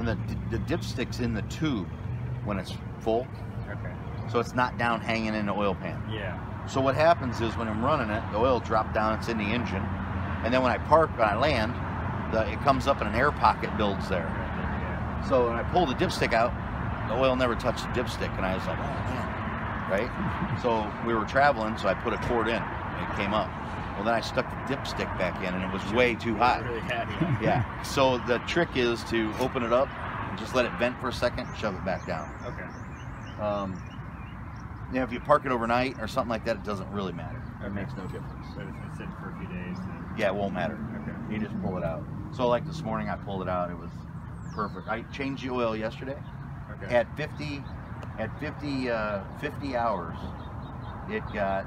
and the the dipstick's in the tube when it's full, Okay. so it's not down hanging in the oil pan. Yeah. So what happens is when I'm running it, the oil drop down, it's in the engine, and then when I park, when I land, the, it comes up and an air pocket builds there. Yeah. So when I pull the dipstick out, the oil never touched the dipstick, and I was like, oh man, right? So we were traveling, so I put a cord in, and it came up. Well, then I stuck the dipstick back in, and it was way too hot. Really yeah. So the trick is to open it up and just let it vent for a second, shove it back down. Okay. Um, you know, if you park it overnight or something like that, it doesn't really matter. It makes no difference. So it's been sitting for a few days. Then. Yeah, it won't matter. Okay. You just pull it out. So like this morning, I pulled it out. It was perfect. I changed the oil yesterday. Okay. At 50, at 50, uh, 50 hours, it got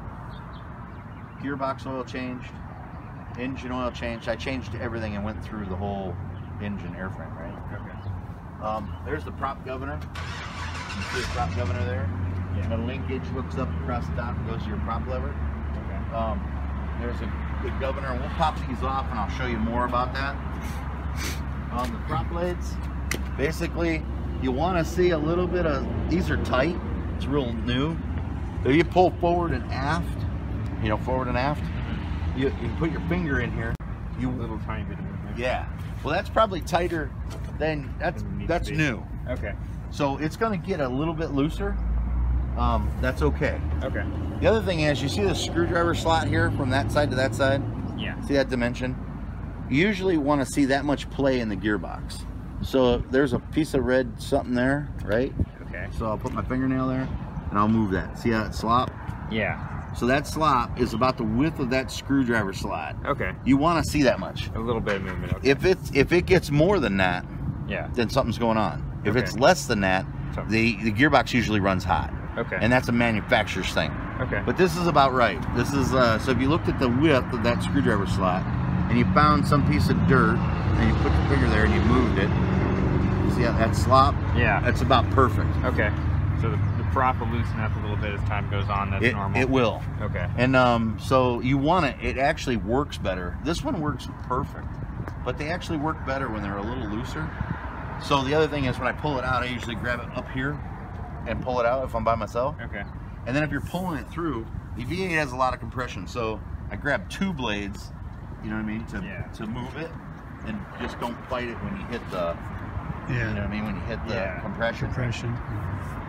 gearbox oil changed, engine oil changed. I changed everything and went through the whole engine airframe, right? Okay. Um, there's the prop governor. You see the prop governor there? Yeah. The linkage hooks up across the top and goes to your prop lever. Okay. Um, there's a good governor, we'll pop these off, and I'll show you more about that. Um, the prop blades, basically, you want to see a little bit of. These are tight. It's real new. If you pull forward and aft, you know, forward and aft, you, you put your finger in here. A You little tiny bit yeah. Well, that's probably tighter than that's Than it needs that's new. Okay. So it's going to get a little bit looser. Um, that's okay. Okay. The other thing is, you see the screwdriver slot here from that side to that side? Yeah. See that dimension? You usually want to see that much play in the gearbox. So there's a piece of red something there, right? Okay. So I'll put my fingernail there and I'll move that. See how it slop? Yeah. So that slop is about the width of that screwdriver slot. Okay. You want to see that much. A little bit of movement. Okay. If it's if it gets more than that, yeah. then something's going on. If Okay. it's less than that, the the gearbox usually runs hot, Okay. and that's a manufacturer's thing. okay. But this is about right. This is uh, so if you looked at the width of that screwdriver slot, and you found some piece of dirt, and you put your finger there and you moved it. You see how that slop? yeah. That's about perfect. Okay. So the prop will loosen up a little bit as time goes on. That's It, normal. it will. Okay. And um, so you want it. It actually works better. This one works perfect, but they actually work better when they're a little looser. So the other thing is when I pull it out, I usually grab it up here and pull it out if I'm by myself. Okay. And then if you're pulling it through, the V8 has a lot of compression. So I grab two blades, you know what I mean, to, Yeah. to move it. And just don't fight it when you hit the, Yeah. you know Yeah, what I mean, when you hit the Yeah. compression. compression.